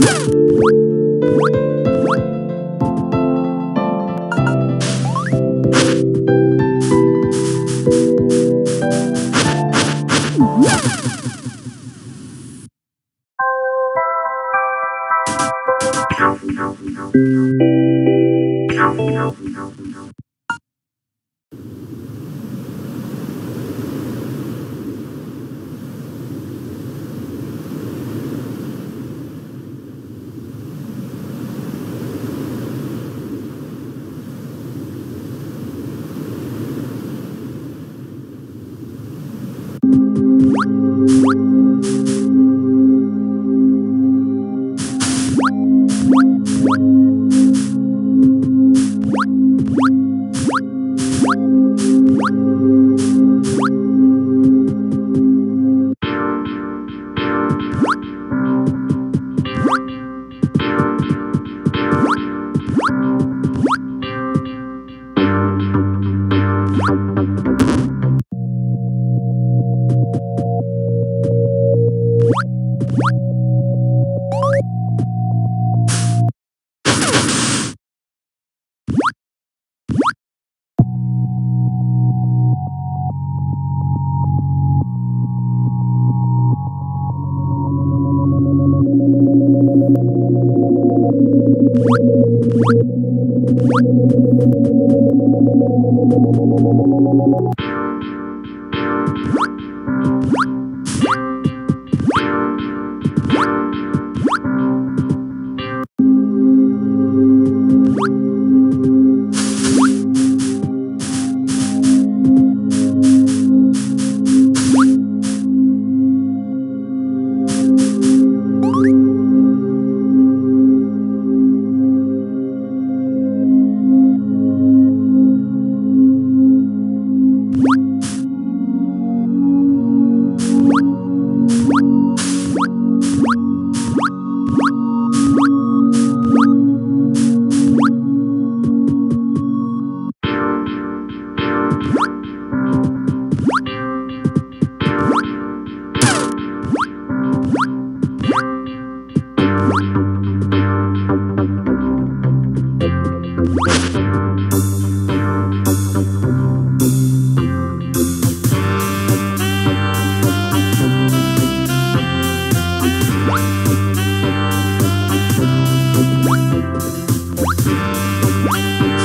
ピッ! you もう。Música